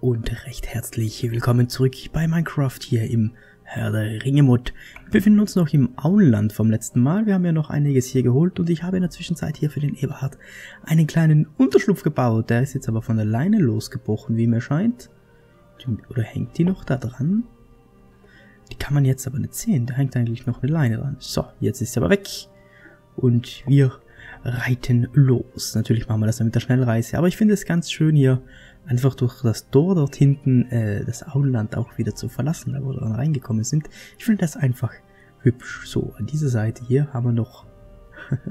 und recht herzlich willkommen zurück bei Minecraft hier im Herr der Ringe Mod. Wir befinden uns noch im Auenland vom letzten Mal. Wir haben ja noch einiges hier geholt und ich habe in der Zwischenzeit hier für den Eberhard einen kleinen Unterschlupf gebaut. Der ist jetzt aber von der Leine losgebrochen, wie mir scheint. Oder hängt die noch da dran? Die kann man jetzt aber nicht sehen. Da hängt eigentlich noch eine Leine dran. So, jetzt ist sie aber weg. Und wir reiten los. Natürlich machen wir das dann mit der Schnellreise, aber ich finde es ganz schön hier einfach durch das Tor dort hinten äh, das Auenland auch wieder zu verlassen, da wo wir dann reingekommen sind. Ich finde das einfach hübsch. So, an dieser Seite hier haben wir noch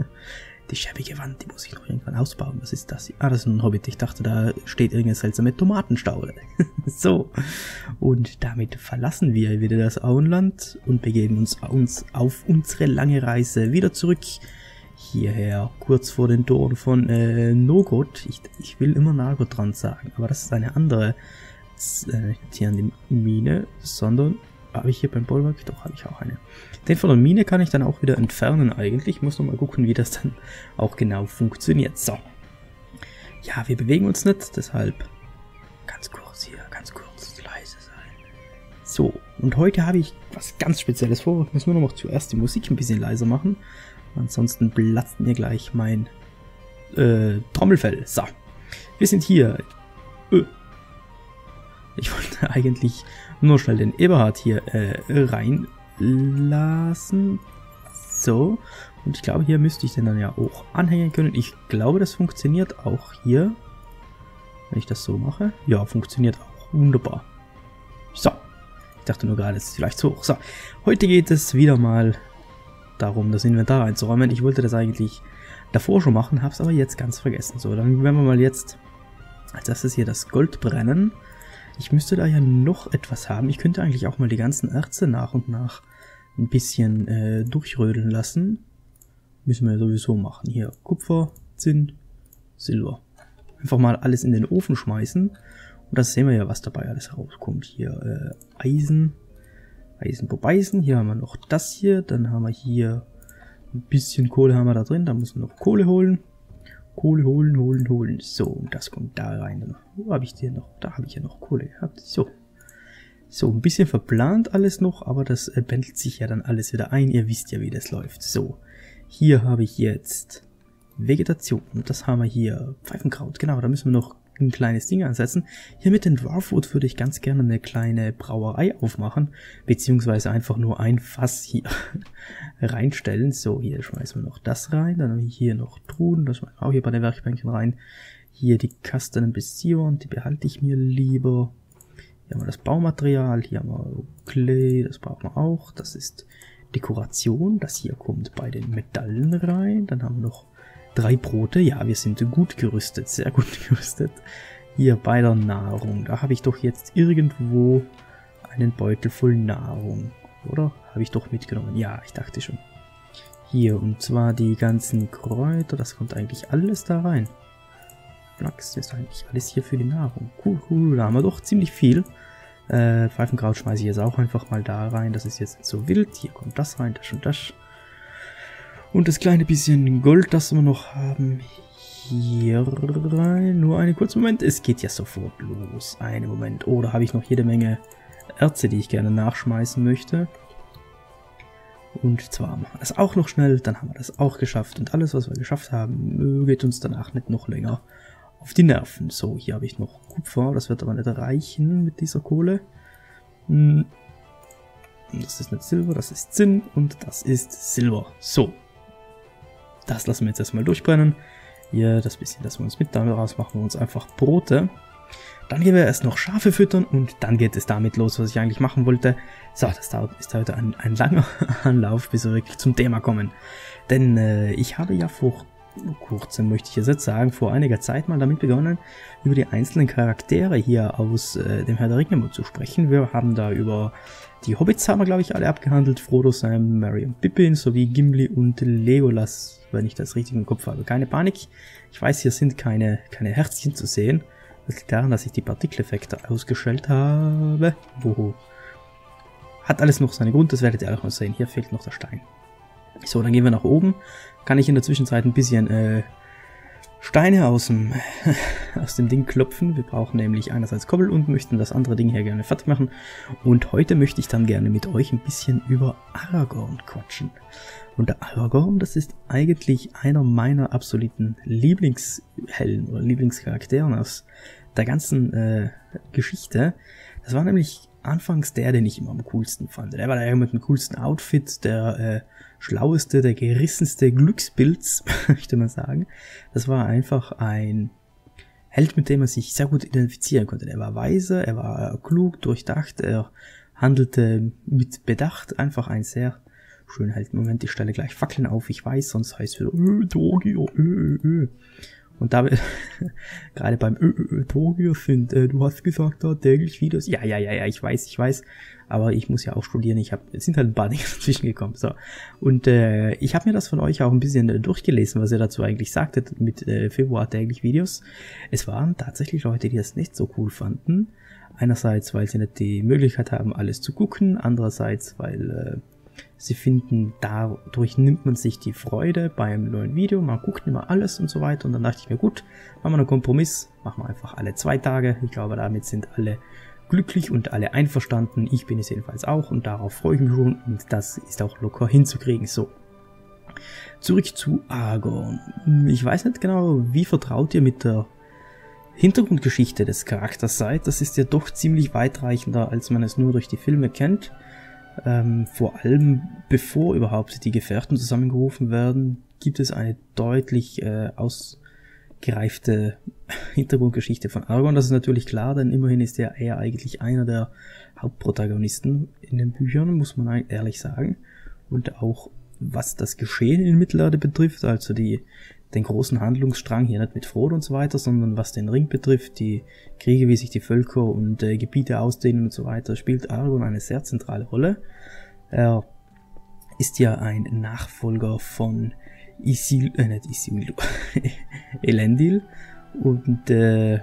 die schäbige Wand, die muss ich noch irgendwann ausbauen. Was ist das? Ah, das ist ein Hobbit. Ich dachte, da steht irgendeine seltsame Tomatenstaule. so, und damit verlassen wir wieder das Auenland und begeben uns auf unsere lange Reise wieder zurück hierher, kurz vor den Toren von äh, Nogot. Ich, ich will immer Nagot dran sagen, aber das ist eine andere, äh, hier an die Mine, sondern habe ich hier beim Bollwerk? Doch, habe ich auch eine. Den von der Mine kann ich dann auch wieder entfernen eigentlich. Ich muss noch mal gucken, wie das dann auch genau funktioniert. So. Ja, wir bewegen uns nicht, deshalb ganz kurz hier, ganz kurz leise sein. So, und heute habe ich was ganz Spezielles vor. Ich muss nur noch zuerst die Musik ein bisschen leiser machen. Ansonsten platzt mir gleich mein äh, Trommelfell. So, wir sind hier. Öh. Ich wollte eigentlich nur schnell den Eberhard hier äh, reinlassen. So, und ich glaube, hier müsste ich den dann ja auch anhängen können. Ich glaube, das funktioniert auch hier. Wenn ich das so mache. Ja, funktioniert auch. Wunderbar. So. Ich dachte nur gerade, es ist vielleicht zu hoch. So, heute geht es wieder mal darum, das Inventar einzuräumen. Ich wollte das eigentlich davor schon machen, habe es aber jetzt ganz vergessen. So, dann werden wir mal jetzt als erstes hier das Gold brennen. Ich müsste da ja noch etwas haben. Ich könnte eigentlich auch mal die ganzen Erze nach und nach ein bisschen äh, durchrödeln lassen. Müssen wir sowieso machen. Hier Kupfer, Zinn, Silber. Einfach mal alles in den Ofen schmeißen. Und das sehen wir ja, was dabei alles rauskommt. Hier äh, Eisen, Eisen po Eisen. Hier haben wir noch das hier. Dann haben wir hier ein bisschen Kohle haben wir da drin. Da müssen wir noch Kohle holen. Kohle holen, holen, holen. So, und das kommt da rein. Wo habe ich hier noch? Da habe ich ja noch Kohle gehabt. So. So, ein bisschen verplant alles noch, aber das äh, pendelt sich ja dann alles wieder ein. Ihr wisst ja, wie das läuft. So, hier habe ich jetzt Vegetation. Und das haben wir hier. Pfeifenkraut, genau. Da müssen wir noch ein kleines Ding ansetzen. Hier mit dem Dwarfwood würde ich ganz gerne eine kleine Brauerei aufmachen, beziehungsweise einfach nur ein Fass hier reinstellen. So, hier schmeißen wir noch das rein, dann haben wir hier noch Truhen, das schmeißen wir auch hier bei den Werkbänken rein. Hier die Kasten Besion, die behalte ich mir lieber. Hier haben wir das Baumaterial, hier haben wir Clay, das brauchen wir auch. Das ist Dekoration, das hier kommt bei den Metallen rein. Dann haben wir noch Drei Brote, ja, wir sind gut gerüstet, sehr gut gerüstet. Hier bei der Nahrung, da habe ich doch jetzt irgendwo einen Beutel voll Nahrung, oder? Habe ich doch mitgenommen, ja, ich dachte schon. Hier, und zwar die ganzen Kräuter, das kommt eigentlich alles da rein. Flachs ist eigentlich alles hier für die Nahrung. Cool, cool, da haben wir doch ziemlich viel. Äh, Pfeifenkraut schmeiße ich jetzt auch einfach mal da rein, das ist jetzt so wild. Hier kommt das rein, das und das. Und das kleine bisschen Gold, das wir noch haben, hier rein. Nur einen kurzen Moment. Es geht ja sofort los. Einen Moment. Oh, da habe ich noch jede Menge Erze, die ich gerne nachschmeißen möchte. Und zwar machen wir das auch noch schnell, dann haben wir das auch geschafft. Und alles, was wir geschafft haben, geht uns danach nicht noch länger auf die Nerven. So, hier habe ich noch Kupfer, das wird aber nicht reichen mit dieser Kohle. Hm. Das ist nicht Silber, das ist Zinn und das ist Silber. So, das lassen wir jetzt erstmal durchbrennen. Hier das bisschen, das wir uns mit daraus machen wir uns einfach Brote. Dann gehen wir erst noch Schafe füttern und dann geht es damit los, was ich eigentlich machen wollte. So, das dauert, ist heute ein, ein langer Anlauf, bis wir wirklich zum Thema kommen. Denn äh, ich habe ja vor kurzem, möchte ich jetzt sagen, vor einiger Zeit mal damit begonnen, über die einzelnen Charaktere hier aus äh, dem Herr der Ringe zu sprechen. Wir haben da über die Hobbits haben wir, glaube ich, alle abgehandelt. Frodo, Sam, Mary und Pippin sowie Gimli und Legolas, wenn ich das richtig im Kopf habe. Keine Panik. Ich weiß, hier sind keine, keine Herzchen zu sehen. Das liegt daran, dass ich die Partikeleffekte ausgestellt habe. Woho. Hat alles noch seinen Grund, das werdet ihr auch noch sehen. Hier fehlt noch der Stein. So, dann gehen wir nach oben. Kann ich in der Zwischenzeit ein bisschen äh, Steine aus dem, aus dem Ding klopfen. Wir brauchen nämlich einerseits Kobbel und möchten das andere Ding hier gerne fertig machen. Und heute möchte ich dann gerne mit euch ein bisschen über Aragorn quatschen. Und der Aragorn, das ist eigentlich einer meiner absoluten Lieblingshelden oder Lieblingscharakteren aus der ganzen äh, Geschichte. Das war nämlich anfangs der, den ich immer am coolsten fand. Der war der mit dem coolsten Outfit, der äh, schlaueste, der gerissenste Glückspilz, möchte man sagen. Das war einfach ein Held, mit dem man sich sehr gut identifizieren konnte. Er war weise, er war klug, durchdacht, er handelte mit Bedacht, einfach ein sehr schöner Held. Moment, ich stelle gleich Fackeln auf, ich weiß, sonst heißt es wieder, öh, Dogio, öh, öh. Und da gerade beim Ö, sind, äh, du hast gesagt, da täglich Videos. Ja, ja, ja, ja, ich weiß, ich weiß. Aber ich muss ja auch studieren. Ich habe, es sind halt ein paar Dinge dazwischen gekommen. So. Und äh, ich habe mir das von euch auch ein bisschen äh, durchgelesen, was ihr dazu eigentlich sagtet mit äh, Februar täglich Videos. Es waren tatsächlich Leute, die das nicht so cool fanden. Einerseits, weil sie nicht die Möglichkeit haben, alles zu gucken. Andererseits, weil äh, Sie finden, dadurch nimmt man sich die Freude beim neuen Video, man guckt immer alles und so weiter. Und dann dachte ich mir, gut, machen wir einen Kompromiss, machen wir einfach alle zwei Tage. Ich glaube, damit sind alle glücklich und alle einverstanden. Ich bin es jedenfalls auch und darauf freue ich mich schon und das ist auch locker hinzukriegen. So. Zurück zu Aragorn. Ich weiß nicht genau, wie vertraut ihr mit der Hintergrundgeschichte des Charakters seid. Das ist ja doch ziemlich weitreichender, als man es nur durch die Filme kennt. Ähm, vor allem bevor überhaupt die Gefährten zusammengerufen werden, gibt es eine deutlich äh, ausgereifte Hintergrundgeschichte von Aragorn. Das ist natürlich klar, denn immerhin ist er eher eigentlich einer der Hauptprotagonisten in den Büchern, muss man ehrlich sagen. Und auch was das Geschehen in Mittelerde betrifft, also die den großen Handlungsstrang hier nicht mit Frodo und so weiter, sondern was den Ring betrifft, die Kriege, wie sich die Völker und äh, Gebiete ausdehnen und so weiter, spielt Aragorn eine sehr zentrale Rolle. Er ist ja ein Nachfolger von Isil, äh, nicht Isildur, Elendil und äh,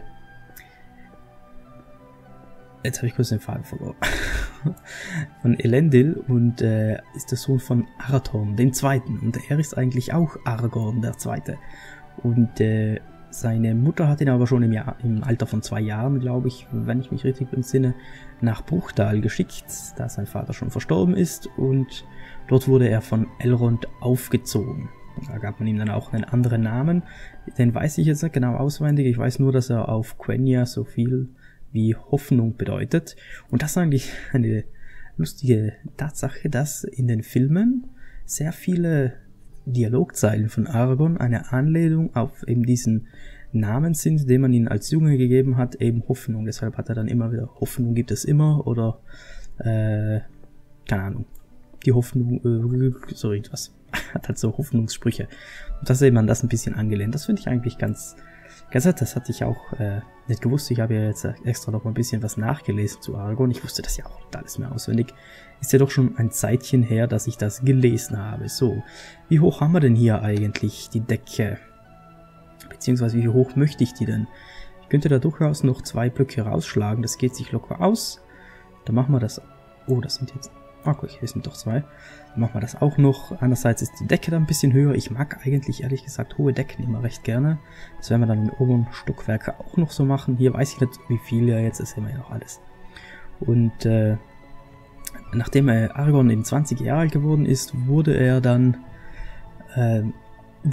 jetzt habe ich kurz den Faden verloren. von Elendil und äh, ist der Sohn von Arathorn, dem Zweiten. Und er ist eigentlich auch Aragorn, der Zweite. Und äh, seine Mutter hat ihn aber schon im, Jahr, im Alter von zwei Jahren, glaube ich, wenn ich mich richtig entsinne, nach Bruchtal geschickt, da sein Vater schon verstorben ist. Und dort wurde er von Elrond aufgezogen. Da gab man ihm dann auch einen anderen Namen. Den weiß ich jetzt nicht genau auswendig. Ich weiß nur, dass er auf Quenya so viel wie Hoffnung bedeutet. Und das ist eigentlich eine lustige Tatsache, dass in den Filmen sehr viele Dialogzeilen von Aragorn eine Anlehnung auf eben diesen Namen sind, den man ihm als Junge gegeben hat, eben Hoffnung. Deshalb hat er dann immer wieder Hoffnung gibt es immer oder äh, keine Ahnung. Die Hoffnung, äh, so irgendwas. hat halt so Hoffnungssprüche. Und das ist eben an das ein bisschen angelehnt. Das finde ich eigentlich ganz, Gestern, das hatte ich auch äh, nicht gewusst. Ich habe ja jetzt extra noch mal ein bisschen was nachgelesen zu Aragorn. Ich wusste das ja auch nicht alles mehr auswendig. Ist ja doch schon ein Zeitchen her, dass ich das gelesen habe. So, wie hoch haben wir denn hier eigentlich die Decke? Beziehungsweise wie hoch möchte ich die denn? Ich könnte da durchaus noch zwei Blöcke rausschlagen. Das geht sich locker aus. Dann machen wir das. Oh, das sind jetzt Ah, guck, hier sind doch zwei. Dann machen wir das auch noch. Einerseits ist die Decke da ein bisschen höher. Ich mag eigentlich ehrlich gesagt hohe Decken immer recht gerne. Das werden wir dann in den oberen Stockwerke auch noch so machen. Hier weiß ich nicht, wie viel ja jetzt ist immer noch alles. Und äh, nachdem Aragorn eben 20 Jahre alt geworden ist, wurde er dann äh,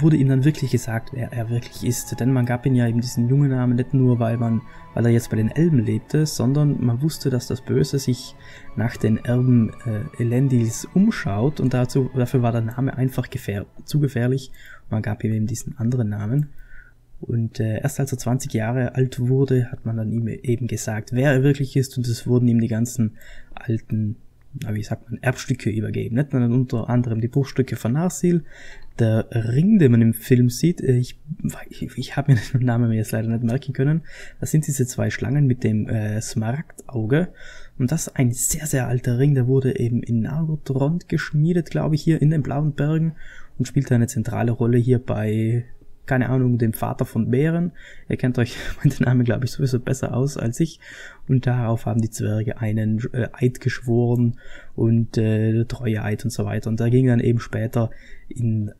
wurde ihm dann wirklich gesagt, wer er wirklich ist. Denn man gab ihm ja eben diesen jungen Namen nicht nur, weil man, weil er jetzt bei den Elben lebte, sondern man wusste, dass das Böse sich nach den Erben äh, Elendils umschaut und dazu, dafür war der Name einfach gefähr zu gefährlich. Man gab ihm eben diesen anderen Namen. Und äh, erst als er 20 Jahre alt wurde, hat man dann ihm eben gesagt, wer er wirklich ist und es wurden ihm die ganzen alten wie sagt man, Erbstücke übergeben. Nicht? Man unter anderem die Bruchstücke von Narsil, der Ring, den man im Film sieht, äh, ich, ich, ich habe mir den Namen jetzt leider nicht merken können. Das sind diese zwei Schlangen mit dem äh, Smaragdauge. Und das ist ein sehr, sehr alter Ring, der wurde eben in Nargothrond geschmiedet, glaube ich, hier in den Blauen Bergen und spielt eine zentrale Rolle hier bei keine Ahnung, dem Vater von Bären. Ihr kennt euch mit dem Namen, glaube ich, sowieso besser aus als ich. Und darauf haben die Zwerge einen äh, Eid geschworen und äh, Treueeid und so weiter. Und da ging dann eben später in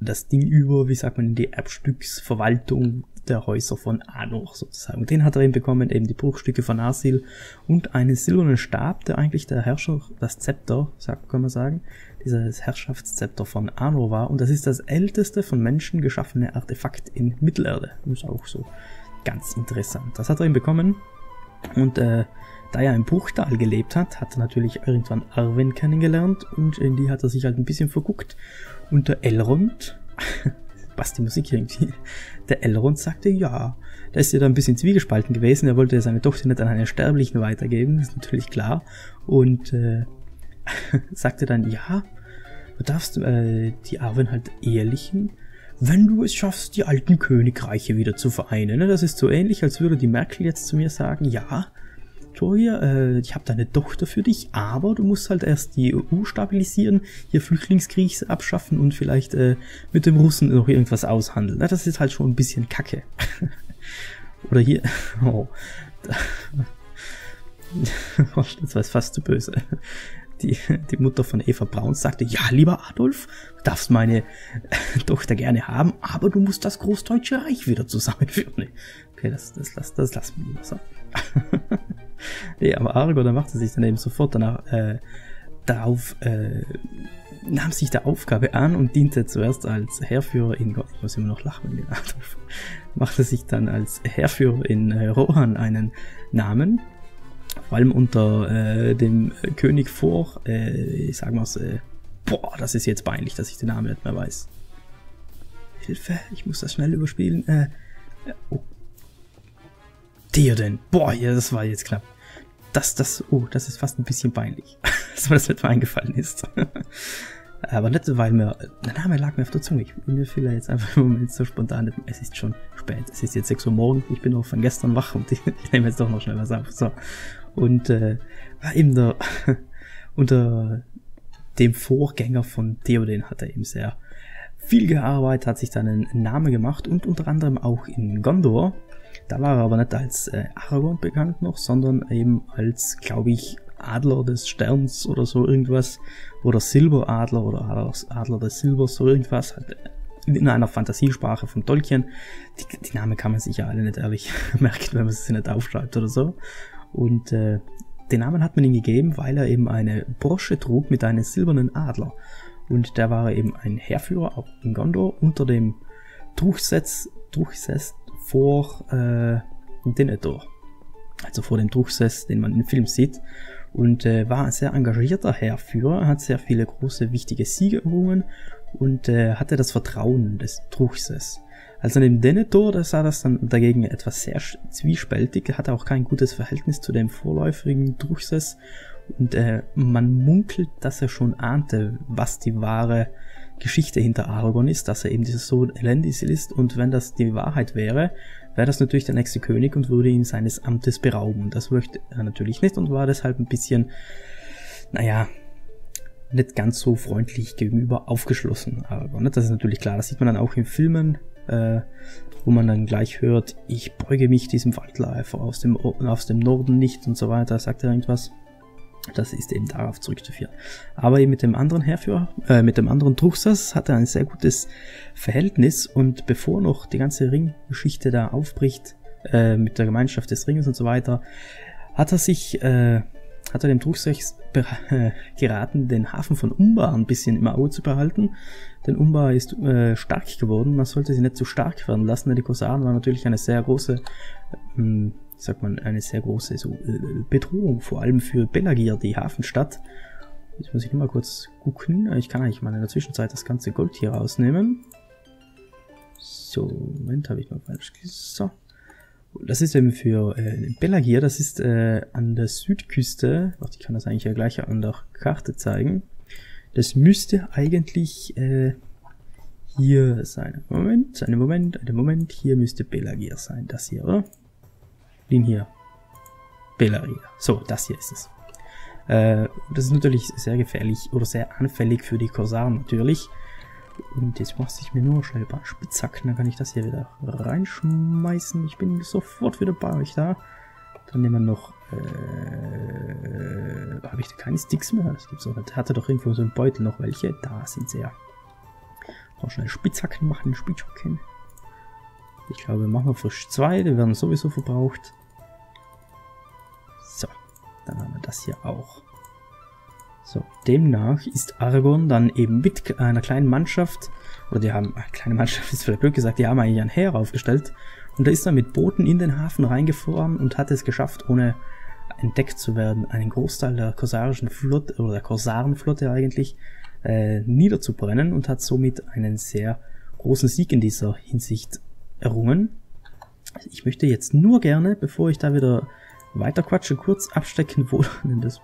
das Ding über, wie sagt man, die Erbstücksverwaltung der Häuser von Anor sozusagen. Den hat er eben bekommen, eben die Bruchstücke von Arsil und einen silbernen Stab, der eigentlich der Herrscher, das Zepter, sagt, kann man sagen, dieses Herrschaftszepter von Anor war. Und das ist das älteste von Menschen geschaffene Artefakt in Mittelerde. Das ist auch so ganz interessant. Das hat er ihm bekommen. Und äh, da er im Bruchtal gelebt hat, hat er natürlich irgendwann Arwen kennengelernt und in die hat er sich halt ein bisschen verguckt. Und der Elrond, passt die Musik irgendwie, der Elrond sagte ja. Da ist er dann ein bisschen zwiegespalten gewesen, er wollte seine Tochter nicht an einen Sterblichen weitergeben, ist natürlich klar. Und äh, sagte dann, ja, du darfst äh, die Arwen halt ehelichen, wenn du es schaffst, die alten Königreiche wieder zu vereinen. Ne? Das ist so ähnlich, als würde die Merkel jetzt zu mir sagen, ja, Victoria, äh, ich habe deine Tochter für dich, aber du musst halt erst die EU stabilisieren, hier Flüchtlingskrieg abschaffen und vielleicht äh, mit dem Russen noch irgendwas aushandeln. Das ist halt schon ein bisschen kacke. Oder hier, oh, das war fast zu böse. Die, die Mutter von Eva Braun sagte, ja, lieber Adolf, darfst meine Tochter gerne haben, aber du musst das Großdeutsche Reich wieder zusammenführen. Okay, das, das, das, das lassen wir lieber so. nee, aber Aragorn, der machte sich dann eben sofort danach äh, darauf, äh, nahm sich der Aufgabe an und diente zuerst als Heerführer in ich muss immer noch lachen, den Adolf, machte sich dann als Heerführer in äh, Rohan einen Namen, vor allem unter äh, dem König vor, äh, sagen wir es, äh, boah, das ist jetzt peinlich, dass ich den Namen nicht mehr weiß. Hilfe, ich muss das schnell überspielen. Äh, oh Theoden. Boah, ja, das war jetzt knapp. Das, das, oh, das ist fast ein bisschen peinlich, dass mir das nicht mal eingefallen ist. Aber nicht, weil mir, der Name lag mir auf der Zunge. Ich, mir fiel er jetzt einfach im Moment so spontan. Es ist schon spät. Es ist jetzt 6 Uhr morgen. Ich bin auch von gestern wach und ich, ich nehme jetzt doch noch schnell was auf. So. Und, äh, war eben der, unter dem Vorgänger von Theoden hat er eben sehr viel gearbeitet, hat sich dann einen Namen gemacht und unter anderem auch in Gondor da war er aber nicht als äh, Aragorn bekannt noch, sondern eben als, glaube ich, Adler des Sterns oder so irgendwas. Oder Silberadler oder Adler des Silbers, so irgendwas. In einer Fantasiesprache von Tolkien. Die, die Namen kann man sich ja alle nicht ehrlich merken, wenn man sie nicht aufschreibt oder so. Und äh, den Namen hat man ihm gegeben, weil er eben eine Brosche trug mit einem silbernen Adler. Und da war eben ein Heerführer auch in Gondor unter dem Durchsetz, Durchsetz, vor äh, Denethor. Also vor dem Durchsess, den man im Film sieht. Und äh, war ein sehr engagierter Heerführer, hat sehr viele große, wichtige Siege errungen und äh, hatte das Vertrauen des Truchsess. Also neben Denethor, da sah das dann dagegen etwas sehr zwiespältig, hatte auch kein gutes Verhältnis zu dem vorläufigen Truchsess und äh, man munkelt, dass er schon ahnte, was die wahre Geschichte hinter Aragorn ist, dass er eben dieses Sohn Elendil ist und wenn das die Wahrheit wäre, wäre das natürlich der nächste König und würde ihn seines Amtes berauben. Und das möchte er natürlich nicht und war deshalb ein bisschen, naja, nicht ganz so freundlich gegenüber aufgeschlossen. Aragorn. Das ist natürlich klar, das sieht man dann auch in Filmen, äh, wo man dann gleich hört, ich beuge mich diesem Waldläufer aus dem, aus dem Norden nicht und so weiter, sagt er irgendwas. Das ist eben darauf zurückzuführen. Aber eben mit dem anderen Herführer, äh, mit dem anderen Truchsas hat er ein sehr gutes Verhältnis und bevor noch die ganze Ringgeschichte da aufbricht, äh, mit der Gemeinschaft des Ringes und so weiter, hat er sich, äh, hat er dem äh, geraten, den Hafen von Umbar ein bisschen im Auge zu behalten. Denn Umbar ist äh, stark geworden, man sollte sie nicht zu stark werden lassen, denn die Korsaren waren natürlich eine sehr große ähm, sagt man, eine sehr große so, äh, Bedrohung, vor allem für Belagir, die Hafenstadt. Jetzt muss ich nur mal kurz gucken. Ich kann eigentlich mal in der Zwischenzeit das ganze Gold hier rausnehmen. So, Moment, habe ich mal falsch gesagt. So. Das ist eben für äh, Belagir, das ist äh, an der Südküste. Warte, ich kann das eigentlich ja gleich an der Karte zeigen. Das müsste eigentlich äh, hier sein. Moment, einen Moment, einen Moment. Hier müsste Belagir sein, das hier, oder? Den hier. Bellaria. So, das hier ist es. Äh, das ist natürlich sehr gefährlich oder sehr anfällig für die Korsaren natürlich. Und jetzt mache ich mir nur schnell ein paar Spitzhacken, dann kann ich das hier wieder reinschmeißen. Ich bin sofort wieder bei euch da. Dann nehmen wir noch, äh, habe ich da keine Sticks mehr? Das gibt's auch nicht. Hatte doch irgendwo so einen Beutel noch welche. Da sind sie ja. Auch schnell Spitzhacken machen, Spitzhacken. Ich glaube, machen wir frisch zwei, die werden sowieso verbraucht. So, dann haben wir das hier auch. So, demnach ist Aragorn dann eben mit einer kleinen Mannschaft, oder die haben, eine kleine Mannschaft ist vielleicht blöd gesagt, die haben eigentlich ein Heer aufgestellt und da ist er mit Booten in den Hafen reingefahren und hat es geschafft, ohne entdeckt zu werden, einen Großteil der korsarischen Flotte, oder der Korsarenflotte eigentlich, äh, niederzubrennen und hat somit einen sehr großen Sieg in dieser Hinsicht errungen. Ich möchte jetzt nur gerne, bevor ich da wieder weiter quatsche, kurz abstecken, wo das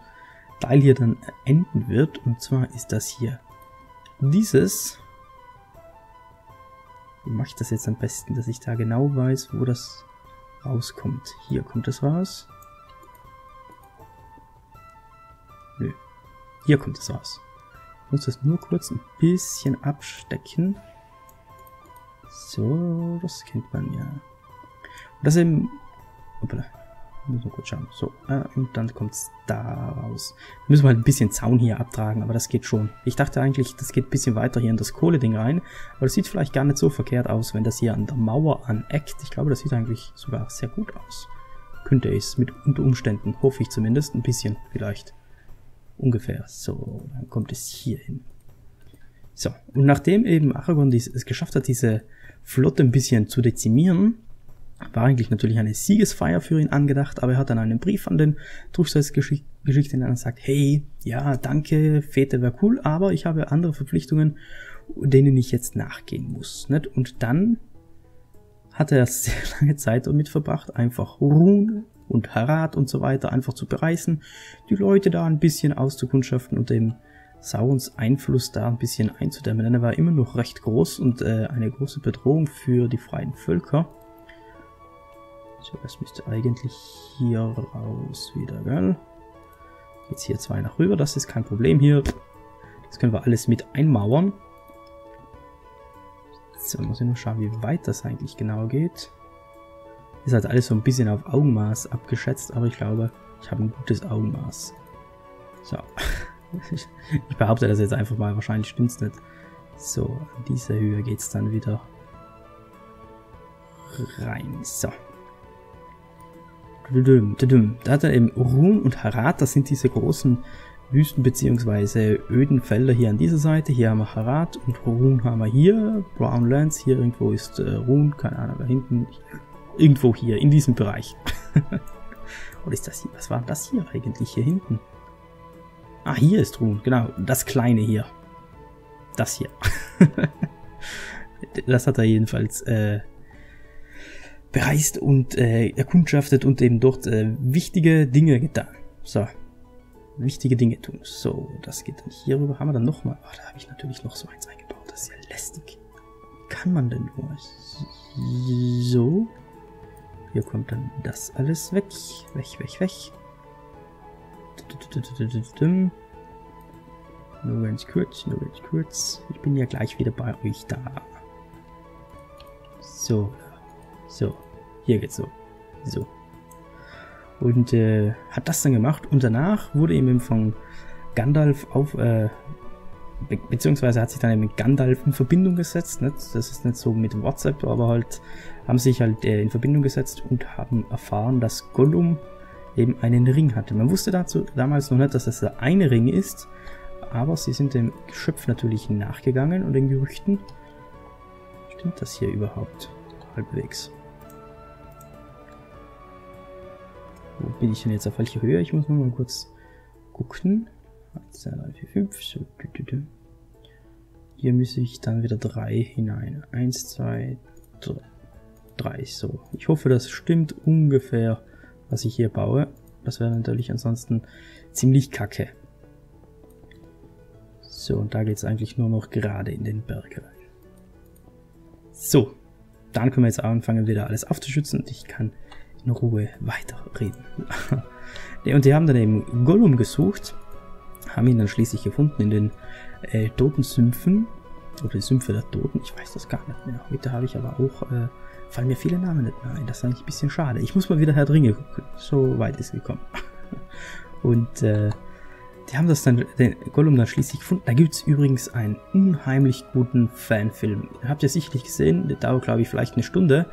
Teil hier dann enden wird. Und zwar ist das hier dieses. Wie mache ich das jetzt am besten, dass ich da genau weiß, wo das rauskommt? Hier kommt es raus. Nö. Hier kommt es raus. Ich muss das nur kurz ein bisschen abstecken. So, das kennt man ja. Und das eben... Hoppala. Muss mal kurz schauen. So, äh, und dann kommt es da raus. Müssen wir halt ein bisschen Zaun hier abtragen, aber das geht schon. Ich dachte eigentlich, das geht ein bisschen weiter hier in das Kohleding rein, aber das sieht vielleicht gar nicht so verkehrt aus, wenn das hier an der Mauer aneckt. Ich glaube, das sieht eigentlich sogar sehr gut aus. Könnte es mit unter Umständen, hoffe ich zumindest, ein bisschen vielleicht. Ungefähr. So, dann kommt es hier hin. So, und nachdem eben Aragorn es geschafft hat, diese Flotte ein bisschen zu dezimieren, war eigentlich natürlich eine Siegesfeier für ihn angedacht, aber er hat dann einen Brief an den Truchsess geschickt, in der er sagt, hey, ja, danke, Fete wäre cool, aber ich habe andere Verpflichtungen, denen ich jetzt nachgehen muss. Nicht? Und dann hat er sehr lange Zeit damit verbracht, einfach Rune und Harat und so weiter einfach zu bereisen, die Leute da ein bisschen auszukundschaften und dem Saurons Einfluss da ein bisschen einzudämmen, denn er war immer noch recht groß und äh, eine große Bedrohung für die freien Völker. So, das müsste eigentlich hier raus wieder, gell? Jetzt hier zwei nach rüber, das ist kein Problem hier. Das können wir alles mit einmauern. So, muss ich nur schauen, wie weit das eigentlich genau geht. Ist halt alles so ein bisschen auf Augenmaß abgeschätzt, aber ich glaube, ich habe ein gutes Augenmaß. So. ich behaupte das jetzt einfach mal, wahrscheinlich stimmt es nicht. So, an dieser Höhe geht es dann wieder rein. So. Da hat er eben Run und Harat, das sind diese großen Wüsten bzw. öden Felder hier an dieser Seite. Hier haben wir Harat und Run haben wir hier. Brown Lands, hier irgendwo ist äh, Run, keine Ahnung, da hinten. Irgendwo hier, in diesem Bereich. Oder ist das hier? Was war das hier eigentlich hier hinten? Ah, hier ist Run, genau. Das kleine hier. Das hier. das hat er jedenfalls äh, bereist und äh, erkundschaftet und eben dort äh, wichtige Dinge getan. So. Wichtige Dinge tun. So, das geht dann hier rüber. Haben wir dann nochmal. Oh, da habe ich natürlich noch so eins eingebaut. Das ist ja lästig. Kann man denn nur? So. Hier kommt dann das alles weg. Weg, weg, weg. Nur ganz kurz, nur ganz kurz. Ich bin ja gleich wieder bei euch da. So. So. Hier geht's so. So. Und äh, hat das dann gemacht und danach wurde ihm von Gandalf auf, äh, be beziehungsweise hat sich dann mit Gandalf in Verbindung gesetzt. Nicht? Das ist nicht so mit WhatsApp, aber halt haben sich halt äh, in Verbindung gesetzt und haben erfahren, dass Gollum eben einen Ring hatte. Man wusste dazu damals noch nicht, dass das der eine Ring ist, aber sie sind dem Geschöpf natürlich nachgegangen und den Gerüchten. Stimmt das hier überhaupt? Halbwegs. Wo bin ich denn jetzt auf welcher Höhe? Ich muss mal kurz gucken. 1, 2, 3, 4, 5. So, Hier müsse ich dann wieder 3 hinein. 1, 2, 3. So. Ich hoffe, das stimmt ungefähr, was ich hier baue. Das wäre natürlich ansonsten ziemlich kacke. So, und da geht es eigentlich nur noch gerade in den Berg rein. So, dann können wir jetzt anfangen, wieder alles aufzuschützen. Und ich kann in Ruhe weiterreden. und die haben dann eben Gollum gesucht, haben ihn dann schließlich gefunden in den äh, Totensümpfen, oder Sümpfe der Toten, ich weiß das gar nicht mehr. Heute habe ich aber auch, äh, fallen mir viele Namen nicht mehr ein, das ist eigentlich ein bisschen schade. Ich muss mal wieder Herr Dringe gucken, so weit ist gekommen. und äh, die haben das dann, den Gollum dann schließlich gefunden. Da gibt's übrigens einen unheimlich guten Fanfilm. Habt ihr sicherlich gesehen, der dauert glaube ich vielleicht eine Stunde.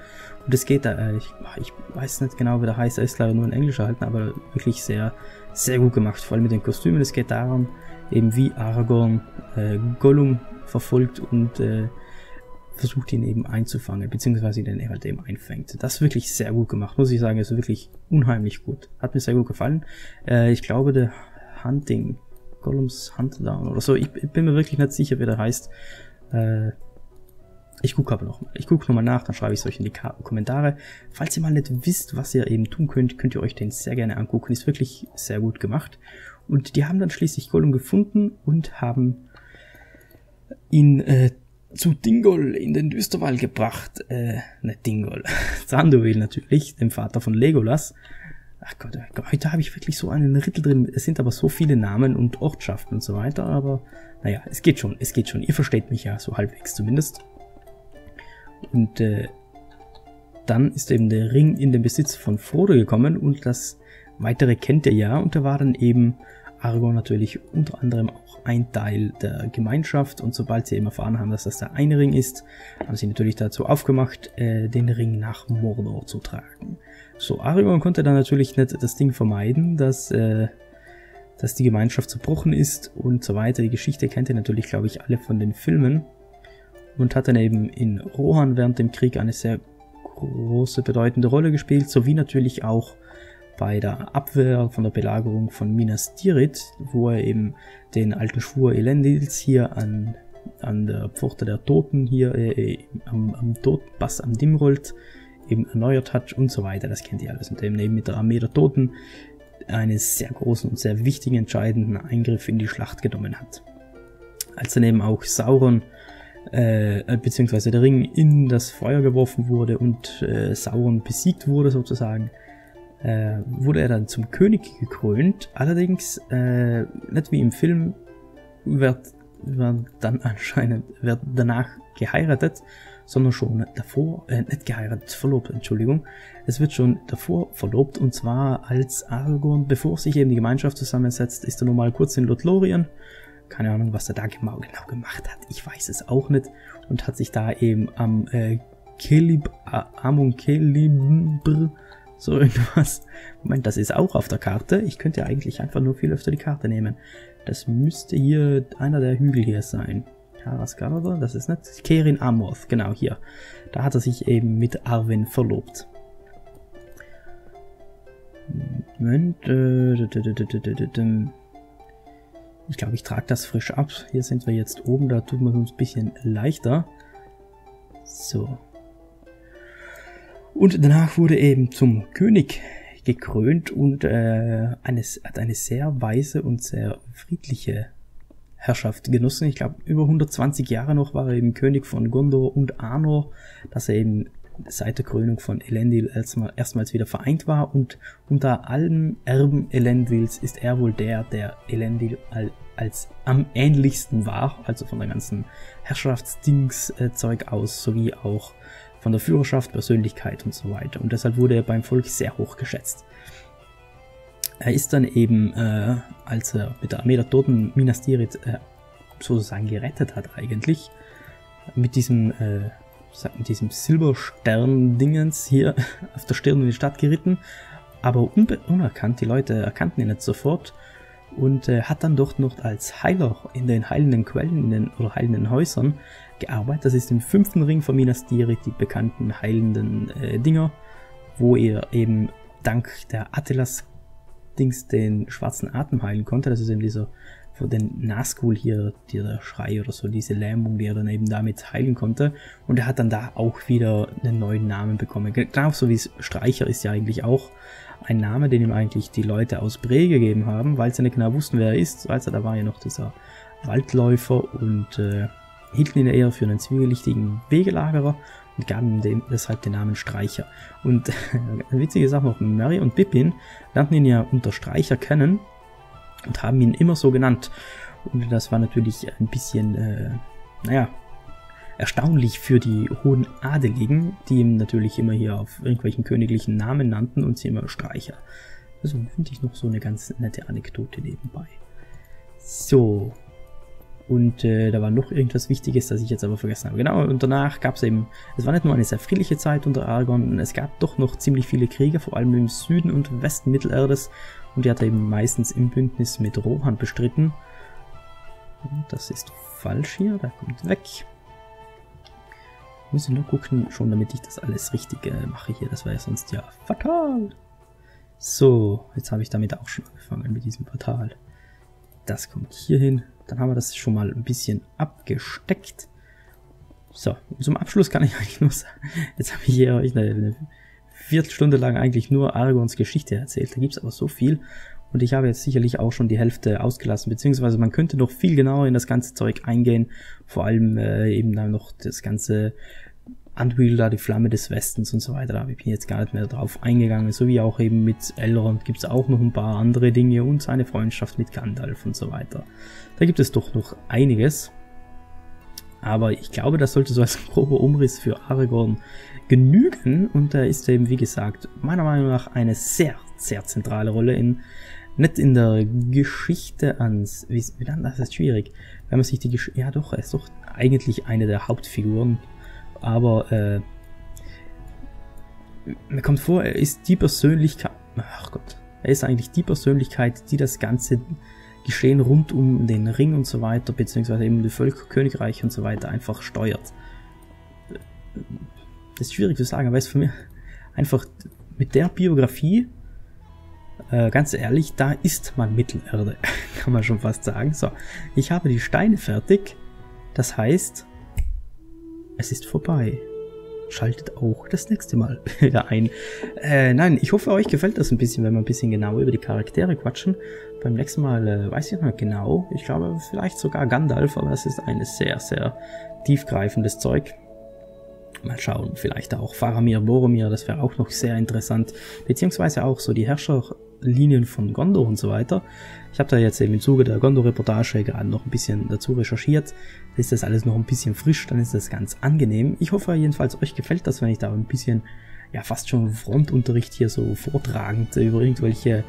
Und es geht da, äh, ich, ich, weiß nicht genau wie der heißt, er ist leider nur in Englisch erhalten, aber wirklich sehr, sehr gut gemacht. Vor allem mit den Kostümen. Es geht darum, eben wie Aragorn äh, Gollum verfolgt und äh, versucht ihn eben einzufangen, beziehungsweise den er halt eben einfängt. Das ist wirklich sehr gut gemacht, muss ich sagen. Ist wirklich unheimlich gut. Hat mir sehr gut gefallen. Äh, ich glaube, der Hunting, Gollums Huntdown oder so, ich, ich, bin mir wirklich nicht sicher, wie der heißt. Äh, ich gucke aber nochmal. Ich gucke nochmal nach, dann schreibe ich es euch in die Kommentare. Falls ihr mal nicht wisst, was ihr eben tun könnt, könnt ihr euch den sehr gerne angucken. Ist wirklich sehr gut gemacht. Und die haben dann schließlich Gollum gefunden und haben ihn äh, zu Dingol in den Düsterwald gebracht. Äh, nicht Dingol. Zanduil natürlich, dem Vater von Legolas. Ach Gott, heute habe ich wirklich so einen Rittel drin. Es sind aber so viele Namen und Ortschaften und so weiter, aber naja, es geht schon, es geht schon. Ihr versteht mich ja so halbwegs zumindest. Und äh, dann ist eben der Ring in den Besitz von Frodo gekommen und das weitere kennt ihr ja und da war dann eben Aragorn natürlich unter anderem auch ein Teil der Gemeinschaft und sobald sie eben erfahren haben, dass das der eine Ring ist, haben sie natürlich dazu aufgemacht, äh, den Ring nach Mordor zu tragen. So, Aragorn konnte dann natürlich nicht das Ding vermeiden, dass, äh, dass die Gemeinschaft zerbrochen ist und so weiter. Die Geschichte kennt ihr natürlich, glaube ich, alle von den Filmen und hat dann eben in Rohan während dem Krieg eine sehr große, bedeutende Rolle gespielt, sowie natürlich auch bei der Abwehr von der Belagerung von Minas Tirith, wo er eben den alten Schwur Elendils hier an, an der Pforte der Toten hier äh, am, am Todpass am Dimrold eben erneuert hat und so weiter. Das kennt ihr alles. Und eben mit der Armee der Toten einen sehr großen und sehr wichtigen, entscheidenden Eingriff in die Schlacht genommen hat. Als dann eben auch Sauron äh, beziehungsweise der Ring in das Feuer geworfen wurde und äh, Sauron besiegt wurde sozusagen, äh, wurde er dann zum König gekrönt. Allerdings äh, nicht wie im Film wird, wird dann anscheinend wird danach geheiratet, sondern schon davor, äh, nicht geheiratet, verlobt, Entschuldigung. Es wird schon davor verlobt und zwar als Aragorn, bevor sich eben die Gemeinschaft zusammensetzt, ist er nochmal kurz in Lothlorien. Keine Ahnung, was er da genau, gemacht hat. Ich weiß es auch nicht. Und hat sich da eben am äh, Kelib, Amon Kelibr so irgendwas. Moment, das ist auch auf der Karte. Ich könnte ja eigentlich einfach nur viel öfter die Karte nehmen. Das müsste hier einer der Hügel hier sein. Haraskadar, das ist nicht. Kerin Amorth, genau hier. Da hat er sich eben mit Arwen verlobt. Moment. Ich glaube, ich trage das frisch ab. Hier sind wir jetzt oben, da tut man uns ein bisschen leichter. So. Und danach wurde eben zum König gekrönt und äh, eines, hat eine sehr weise und sehr friedliche Herrschaft genossen. Ich glaube, über 120 Jahre noch war er eben König von Gondor und Arnor, dass er eben seit der Krönung von Elendil erstmals wieder vereint war und unter allen Erben Elendils ist er wohl der, der Elendil als am ähnlichsten war, also von der ganzen Herrschaftsdings-Zeug äh, aus, sowie auch von der Führerschaft, Persönlichkeit und so weiter. Und deshalb wurde er beim Volk sehr hoch geschätzt. Er ist dann eben, äh, als er mit der Armee der Toten Minas Tirith äh, sozusagen gerettet hat eigentlich, mit diesem, äh, mit diesem Silberstern-Dingens hier auf der Stirn in die Stadt geritten, aber unerkannt, die Leute erkannten ihn nicht sofort und äh, hat dann dort noch als Heiler in den heilenden Quellen in den, oder heilenden Häusern gearbeitet. Das ist im fünften Ring von Minas Tirith, die bekannten heilenden äh, Dinger, wo er eben dank der Attilas Dings den schwarzen Atem heilen konnte. Das ist eben dieser von den Nazgul hier, dieser Schrei oder so, diese Lähmung, die er dann eben damit heilen konnte. Und er hat dann da auch wieder einen neuen Namen bekommen. Genau so wie Streicher ist ja eigentlich auch ein Name, den ihm eigentlich die Leute aus Bre gegeben haben, weil sie nicht genau wussten, wer er ist. Also da war ja noch dieser Waldläufer und äh, hielten ihn eher für einen zwielichtigen Wegelagerer und gaben den, deshalb den Namen Streicher. Und witzige Sache noch, Mary und Pippin lernten ihn ja unter Streicher kennen und haben ihn immer so genannt. Und das war natürlich ein bisschen, äh, naja, erstaunlich für die hohen Adeligen, die ihm natürlich immer hier auf irgendwelchen königlichen Namen nannten und sie immer Streicher. Also finde ich noch so eine ganz nette Anekdote nebenbei. So. Und äh, da war noch irgendwas Wichtiges, das ich jetzt aber vergessen habe. Genau, und danach gab es eben, es war nicht nur eine sehr friedliche Zeit unter Aragorn, es gab doch noch ziemlich viele Kriege, vor allem im Süden und Westen Mittelerdes. Und die hat er eben meistens im Bündnis mit Rohan bestritten. Das ist falsch hier, da kommt weg. Muss ich nur gucken, schon damit ich das alles richtig äh, mache hier, das wäre ja sonst ja fatal. So, jetzt habe ich damit auch schon angefangen mit diesem Portal. Das kommt hier hin. Dann haben wir das schon mal ein bisschen abgesteckt. So, zum Abschluss kann ich eigentlich nur sagen, jetzt habe ich hier euch eine, eine Viertelstunde lang eigentlich nur Aragons Geschichte erzählt. Da gibt es aber so viel. Und ich habe jetzt sicherlich auch schon die Hälfte ausgelassen, beziehungsweise man könnte noch viel genauer in das ganze Zeug eingehen. Vor allem äh, eben dann noch das ganze Unwielder, die Flamme des Westens und so weiter. Bin ich jetzt gar nicht mehr drauf eingegangen. So wie auch eben mit Elrond gibt es auch noch ein paar andere Dinge und seine Freundschaft mit Gandalf und so weiter. Da gibt es doch noch einiges. Aber ich glaube, das sollte so als grober Umriss für Aragorn genügen. Und da ist eben, wie gesagt, meiner Meinung nach eine sehr, sehr zentrale Rolle in, nicht in der Geschichte ans, wie, wie dann, das ist schwierig. Wenn man sich die Geschichte, ja doch, er ist doch eigentlich eine der Hauptfiguren aber äh, mir kommt vor, er ist die Persönlichkeit, ach Gott, er ist eigentlich die Persönlichkeit, die das ganze Geschehen rund um den Ring und so weiter, beziehungsweise eben die Völkerkönigreich und so weiter einfach steuert. Das ist schwierig zu sagen, aber es ist für mich einfach mit der Biografie, äh, ganz ehrlich, da ist man Mittelerde, kann man schon fast sagen. So, ich habe die Steine fertig, das heißt, es ist vorbei. Schaltet auch das nächste Mal wieder ein. Äh, nein, ich hoffe, euch gefällt das ein bisschen, wenn wir ein bisschen genauer über die Charaktere quatschen. Beim nächsten Mal äh, weiß ich noch genau. Ich glaube, vielleicht sogar Gandalf, aber es ist ein sehr, sehr tiefgreifendes Zeug. Mal schauen, vielleicht auch Faramir, Boromir, das wäre auch noch sehr interessant. Beziehungsweise auch so die Herrscherlinien von Gondor und so weiter. Ich habe da jetzt eben im Zuge der Gondor-Reportage gerade noch ein bisschen dazu recherchiert. Da ist das alles noch ein bisschen frisch, dann ist das ganz angenehm. Ich hoffe jedenfalls, euch gefällt das, wenn ich da ein bisschen, ja fast schon Frontunterricht hier so vortragend über irgendwelche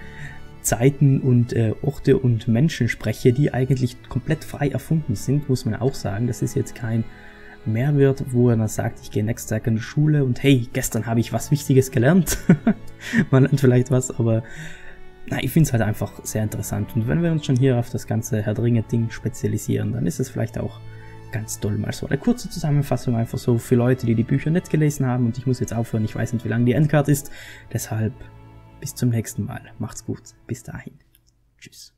Zeiten und äh, Orte und Menschen spreche, die eigentlich komplett frei erfunden sind, muss man auch sagen. Das ist jetzt kein Mehrwert, wo er dann sagt, ich gehe nächsten Tag in die Schule und hey, gestern habe ich was Wichtiges gelernt. man lernt vielleicht was, aber na, ich finde es halt einfach sehr interessant. Und wenn wir uns schon hier auf das ganze Herr Dringe-Ding spezialisieren, dann ist es vielleicht auch ganz toll mal so eine kurze Zusammenfassung einfach so für Leute, die die Bücher nicht gelesen haben und ich muss jetzt aufhören, ich weiß nicht, wie lange die Endcard ist. Deshalb bis zum nächsten Mal. Macht's gut. Bis dahin. Tschüss.